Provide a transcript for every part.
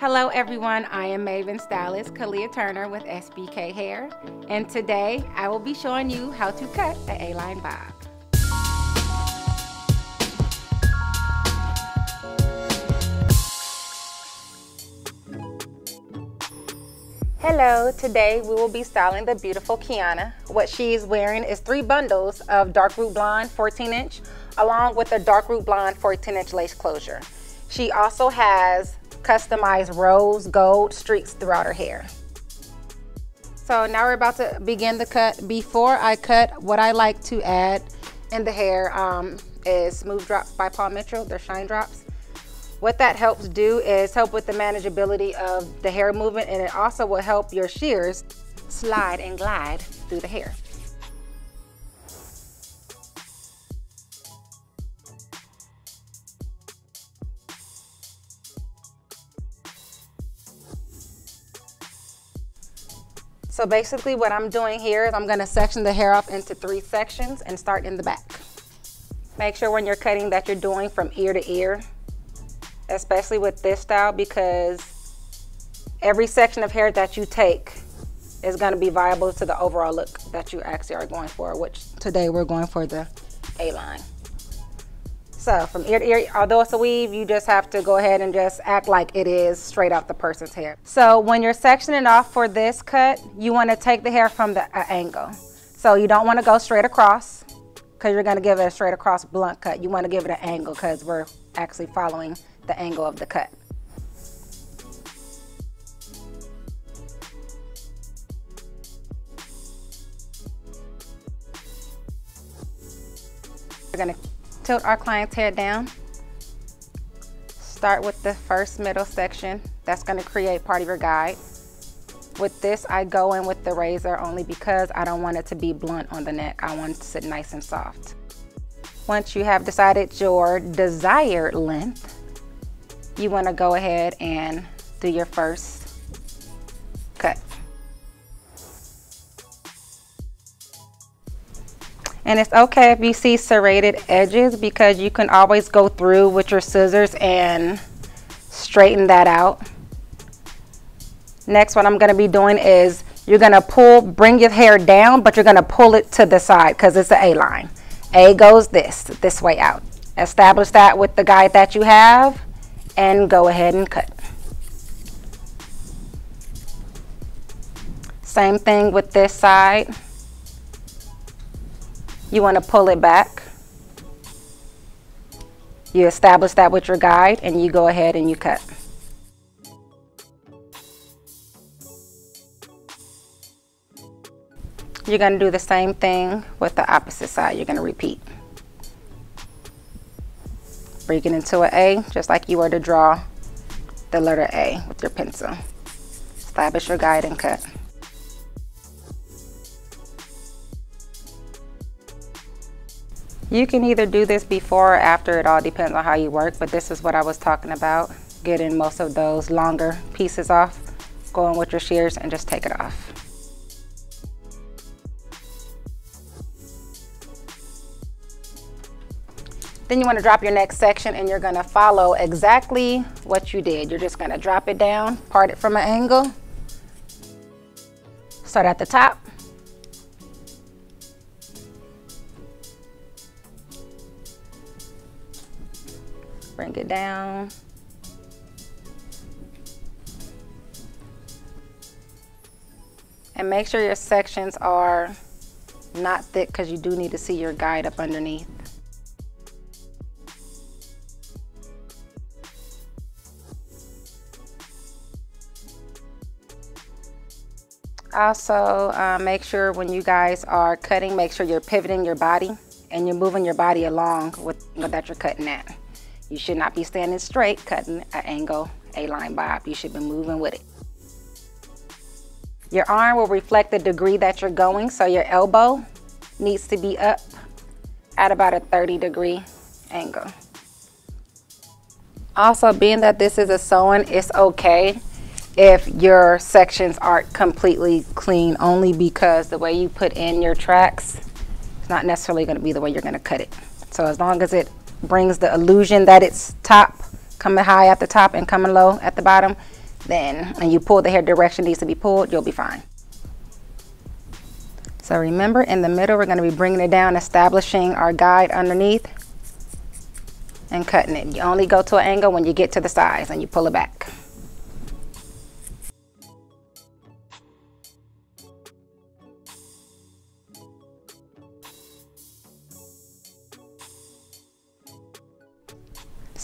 Hello everyone, I am Mayvenn Stylist Kalea Turner with SBK Hair, and today I will be showing you how to cut the A-line bob. Hello, today we will be styling the beautiful Kiana. What she is wearing is three bundles of dark root blonde 14 inch along with a dark root blonde 14 inch lace closure. She also has customized rose gold streaks throughout her hair. So now we're about to begin the cut. Before I cut, what I like to add in the hair um, is Smooth Drops by Paul Mitchell. They're shine drops. What that helps do is help with the manageability of the hair movement and it also will help your shears slide and glide through the hair. So basically what I'm doing here is I'm gonna section the hair off into three sections and start in the back. Make sure when you're cutting that you're doing from ear to ear, especially with this style because every section of hair that you take is gonna be viable to the overall look that you actually are going for, which today we're going for the A-line. From ear to ear, although it's a weave, you just have to go ahead and just act like it is straight off the person's hair. So when you're sectioning off for this cut, you wanna take the hair from the uh, angle. So you don't wanna go straight across because you're gonna give it a straight across blunt cut. You wanna give it an angle because we're actually following the angle of the cut. We're gonna tilt our client's hair down. Start with the first middle section. That's gonna create part of your guide. With this, I go in with the razor only because I don't want it to be blunt on the neck. I want it to sit nice and soft. Once you have decided your desired length, you wanna go ahead and do your first And it's okay if you see serrated edges because you can always go through with your scissors and straighten that out. Next, what I'm gonna be doing is you're gonna pull, bring your hair down, but you're gonna pull it to the side because it's the A-line. A goes this, this way out. Establish that with the guide that you have and go ahead and cut. Same thing with this side you want to pull it back. You establish that with your guide and you go ahead and you cut. You're going to do the same thing with the opposite side. You're going to repeat. Break it into an A, just like you were to draw the letter A with your pencil. Establish your guide and cut. You can either do this before or after, it all depends on how you work, but this is what I was talking about. Getting most of those longer pieces off, going with your shears and just take it off. Then you want to drop your next section and you're going to follow exactly what you did. You're just going to drop it down, part it from an angle. Start at the top bring it down. And make sure your sections are not thick because you do need to see your guide up underneath. Also, uh, make sure when you guys are cutting, make sure you're pivoting your body and you're moving your body along with that you're cutting at. You should not be standing straight, cutting an angle A-line bob. You should be moving with it. Your arm will reflect the degree that you're going, so your elbow needs to be up at about a 30 degree angle. Also, being that this is a sew-in, it's okay if your sections aren't completely clean, only because the way you put in your tracks is not necessarily gonna be the way you're gonna cut it. So as long as it brings the illusion that it's top, coming high at the top and coming low at the bottom, then, and you pull the hair direction needs to be pulled, you'll be fine. So remember in the middle, we're gonna be bringing it down, establishing our guide underneath and cutting it. You only go to an angle when you get to the sides and you pull it back.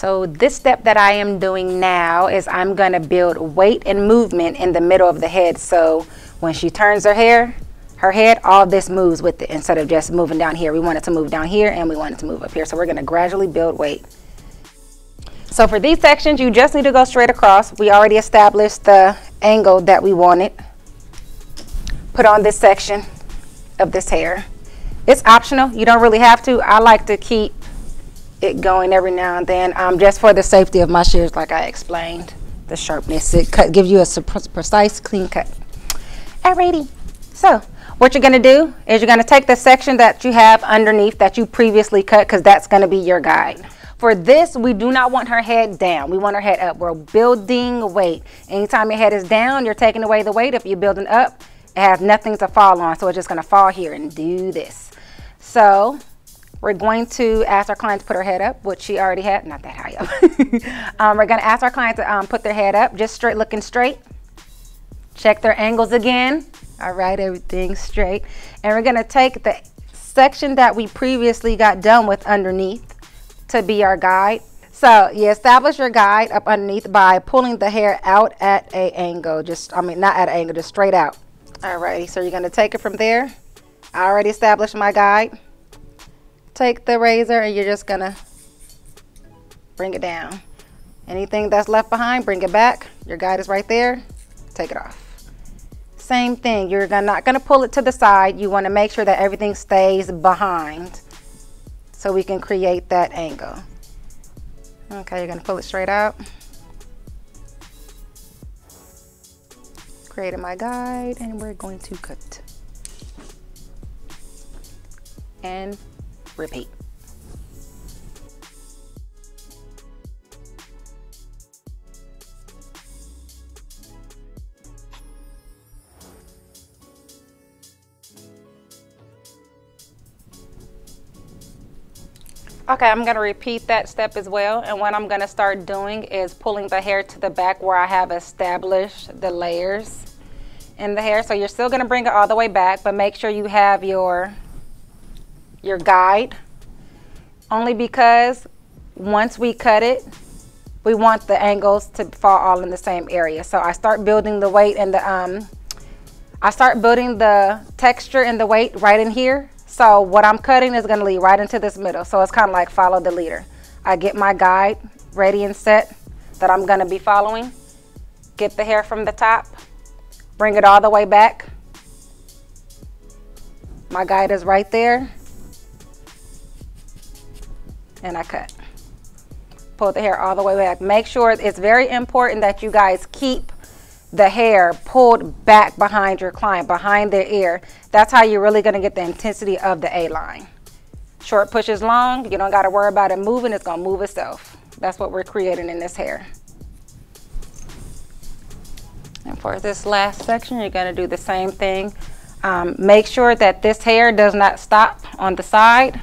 So this step that I am doing now is I'm gonna build weight and movement in the middle of the head. So when she turns her hair, her head, all this moves with it instead of just moving down here. We want it to move down here and we want it to move up here. So we're gonna gradually build weight. So for these sections, you just need to go straight across. We already established the angle that we wanted. Put on this section of this hair. It's optional, you don't really have to. I like to keep it going every now and then um, just for the safety of my shears like I explained. The sharpness, it cut, gives you a precise, clean cut. Alrighty, so what you're going to do is you're going to take the section that you have underneath that you previously cut because that's going to be your guide. For this, we do not want her head down. We want her head up. We're building weight. Anytime your head is down, you're taking away the weight. If you're building up, it has nothing to fall on. So it's just going to fall here and do this. So we're going to ask our client to put her head up, which she already had. Not that high up. um, we're going to ask our client to um, put their head up, just straight looking straight. Check their angles again. All right, everything's straight. And we're gonna take the section that we previously got done with underneath to be our guide. So you establish your guide up underneath by pulling the hair out at a angle. Just, I mean, not at an angle, just straight out. Alrighty, so you're gonna take it from there. I already established my guide. Take the razor and you're just gonna bring it down. Anything that's left behind, bring it back. Your guide is right there. Take it off. Same thing, you're not gonna pull it to the side. You wanna make sure that everything stays behind so we can create that angle. Okay, you're gonna pull it straight out. Created my guide and we're going to cut. And repeat. Okay, I'm gonna repeat that step as well. And what I'm gonna start doing is pulling the hair to the back where I have established the layers in the hair. So you're still gonna bring it all the way back, but make sure you have your, your guide. Only because once we cut it, we want the angles to fall all in the same area. So I start building the weight and the, um, I start building the texture and the weight right in here so what I'm cutting is going to lead right into this middle. So it's kind of like follow the leader. I get my guide ready and set that I'm going to be following. Get the hair from the top. Bring it all the way back. My guide is right there. And I cut. Pull the hair all the way back. Make sure it's very important that you guys keep the hair pulled back behind your client, behind their ear. That's how you're really gonna get the intensity of the A-line. Short pushes long, you don't gotta worry about it moving, it's gonna move itself. That's what we're creating in this hair. And for this last section, you're gonna do the same thing. Um, make sure that this hair does not stop on the side.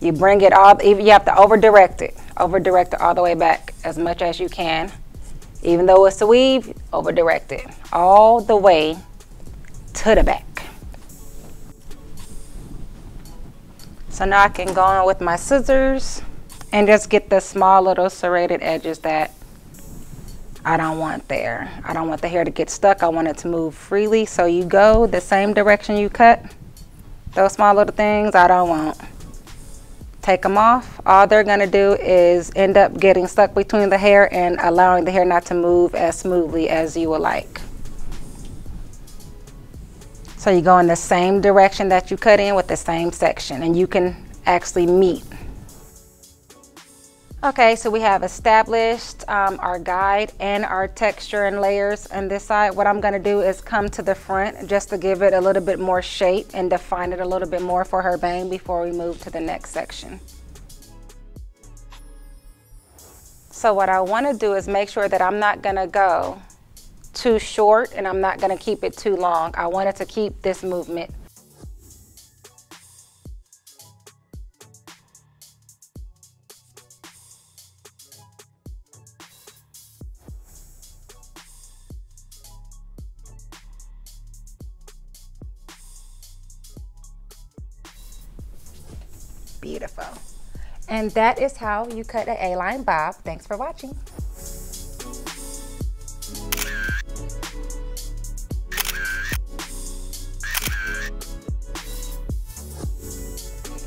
You bring it all, even you have to over direct it. Over direct it all the way back as much as you can. Even though it's a weave, over direct it all the way to the back. So now I can go on with my scissors and just get the small little serrated edges that I don't want there. I don't want the hair to get stuck. I want it to move freely. So you go the same direction you cut. Those small little things I don't want take them off, all they're going to do is end up getting stuck between the hair and allowing the hair not to move as smoothly as you would like. So you go in the same direction that you cut in with the same section and you can actually meet Okay, so we have established um, our guide and our texture and layers on this side. What I'm gonna do is come to the front just to give it a little bit more shape and define it a little bit more for her bang before we move to the next section. So what I want to do is make sure that I'm not going to go too short and I'm not going to keep it too long. I wanted to keep this movement Beautiful. And that is how you cut an A-line bob. Thanks for watching.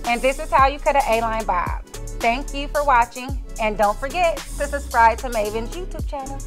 And this is how you cut an A-line bob. Thank you for watching. And don't forget to subscribe to Mayvenn's YouTube channel.